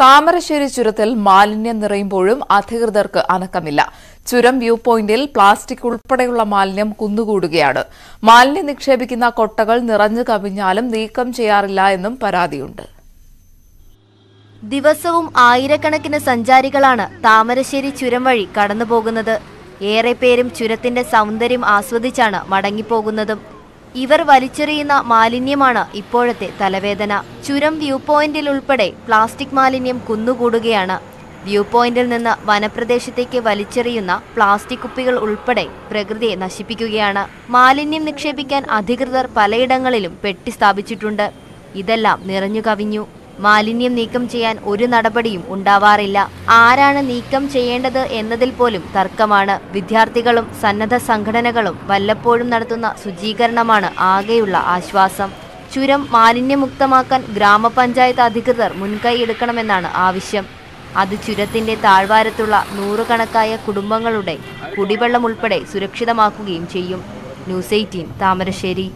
താമരശ്ശേരി ചുരത്തിൽ മാലിന്യം നിറയുമ്പോഴും അധികൃതർക്ക് അനക്കമില്ല. ചുരം വ്യൂ പോയിന്റിൽ പ്ലാസ്റ്റിക് ഉൾപ്പെടെയുള്ള മാലിന്യം കുന്നുകൂടുകയാണ്. മാലിന്യം നിക്ഷേപിക്കുന്ന കൊട്ടകൾ നിറഞ്ഞു കവിഞ്ഞാലും നീക്കം ചെയ്യാറില്ല എന്നും പരാതിയുണ്ട്. ദിവസവും ആയിരക്കണക്കിന് സഞ്ചാരികളാണ് താമരശ്ശേരി ചുരം വഴി കടന്നുപോകുന്നത്. ഏറെ പേരും ചുരത്തിന്റെ സൗന്ദര്യം ആസ്വദിച്ചാണ് മടങ്ങിപ്പോകുന്നതും. ഇവർ വലിച്ചെറിയുന്ന മാലിന്യമാണ് ഇപ്പോഴത്തെ തലവേദന. ചുരം വ്യൂ പോയിന്റിൽ ഉൾപ്പെടെ പ്ലാസ്റ്റിക് മാലിന്യം കുന്നുകൂടുകയാണ്. വ്യൂ പോയിന്റിൽ നിന്ന് വനപ്രദേശത്തേക്ക് വലിച്ചെറിയുന്ന പ്ലാസ്റ്റിക് കുപ്പികൾ ഉൾപ്പെടെ പ്രകൃതിയെ നശിപ്പിക്കുകയാണ്. മാലിന്യം നിക്ഷേപിക്കാൻ അധികൃതർ പലയിടങ്ങളിലും പെട്ടി സ്ഥാപിച്ചിട്ടുണ്ട്. ഇതെല്ലാം നിറഞ്ഞു കവിഞ്ഞു മാലിന്യം നീക്കം ചെയ്യാൻ ഒരു നടപടിയും ഉണ്ടാവാറില്ല. ആരാണ് നീക്കം ചെയ്യേണ്ടത് എന്നതിൽ പോലും തർക്കമാണ്. വിദ്യാർത്ഥികളും സന്നദ്ധ സംഘടനകളും വല്ലപ്പോഴും നടത്തുന്ന ശുചീകരണമാണ് ആകെയുള്ള ആശ്വാസം. ചുരം മാലിന്യമുക്തമാക്കാൻ ഗ്രാമപഞ്ചായത്ത് അധികൃതർ മുൻകൈ എടുക്കണമെന്നാണ് ആവശ്യം. അത് ചുരത്തിന്റെ താഴ്വാരത്തുള്ള നൂറുകണക്കായ കുടുംബങ്ങളുടെ കുടിവെള്ളം ഉൾപ്പെടെ സുരക്ഷിതമാക്കുകയും ചെയ്യും. News eighteen Thamarassery.